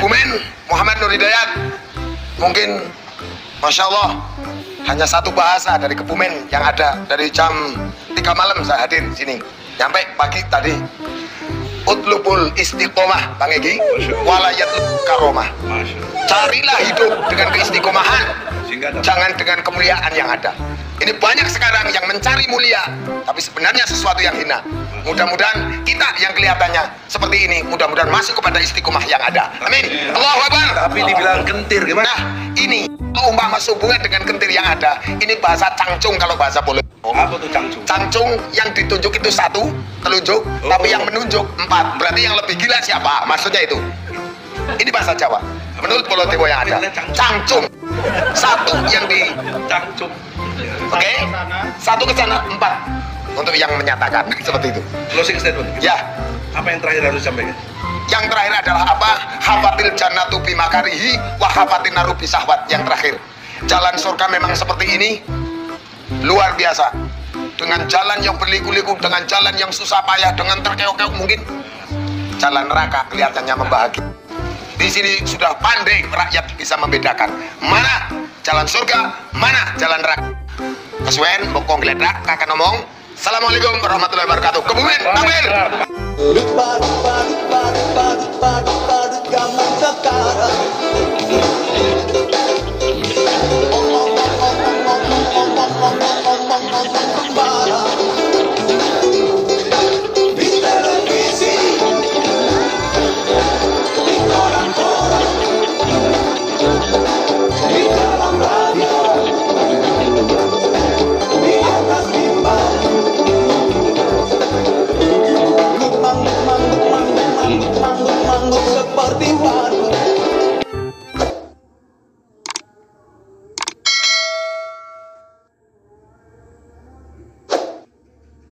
Bumen Muhammad Nur Hidayat. Mungkin Masya Allah hanya satu bahasa dari Kebumen yang ada dari jam 3 malam saya hadir di sini. Sampai pagi tadi. Utlubul istiqomah Bang Egi. Walayat karomah. Carilah hidup dengan keistiqomahan. Jangan dengan kemuliaan yang ada ini banyak sekarang yang mencari mulia tapi sebenarnya sesuatu yang hina. Mudah-mudahan kita yang kelihatannya seperti ini mudah-mudahan masuk kepada istiqomah yang ada. Amin. Allahu Akbar. Tapi dibilang kentir gimana? Nah ini umpama sehubungan dengan kentir yang ada ini bahasa cangcung kalau bahasa politik apa tuh cangcung cangcung yang ditunjuk itu satu telunjuk Oh. tapi yang menunjuk empat. Berarti yang lebih gila siapa? Maksudnya itu. Ini bahasa Jawa menurut Polotewo yang ada. Cangcung. Satu yang di cangcung. Oke? Satu ke sana empat. Untuk yang menyatakan seperti itu. Closing statement. Ya. Apa yang terakhir harus disampaikan? Yang terakhir adalah apa? Hafatil jannatu bimakarihi wa hafatin naru bisahwat yang terakhir. Jalan surga memang seperti ini. Luar biasa. Dengan jalan yang berliku-liku dengan jalan yang susah payah dengan terkeok-keok mungkin. Jalan neraka kelihatannya membahagiakan di sini sudah pandai rakyat bisa membedakan mana jalan surga mana jalan neraka. Kesuwen bokong geledak kakak ngomong. Assalamualaikum warahmatullahi wabarakatuh. Kebumen Rupa,